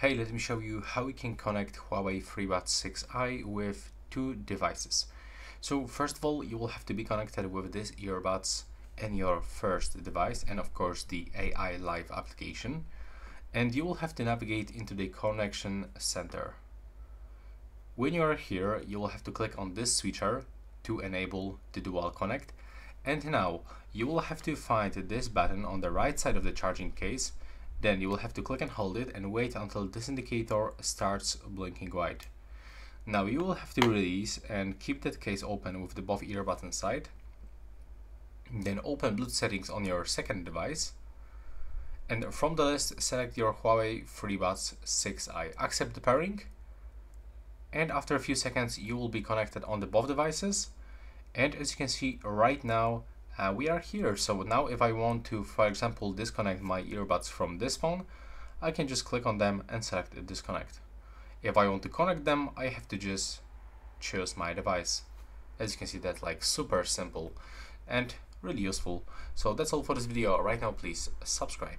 Hey, let me show you how we can connect Huawei FreeBuds 6i with two devices. So first of all, you will have to be connected with these earbuds and your first device and of course the AI Life application. And you will have to navigate into the connection center. When you are here, you will have to click on this switcher to enable the dual connect. And now you will have to find this button on the right side of the charging case then you will have to click and hold it and wait until this indicator starts blinking white. Now you will have to release and keep that case open with the both button side. Then open Bluetooth settings on your second device. And from the list, select your Huawei FreeBuds 6i. Accept the pairing. And after a few seconds, you will be connected on the both devices. And as you can see right now, uh, we are here. So now if I want to, for example, disconnect my earbuds from this phone, I can just click on them and select disconnect. If I want to connect them, I have to just choose my device. As you can see, that's like super simple and really useful. So that's all for this video. Right now, please subscribe.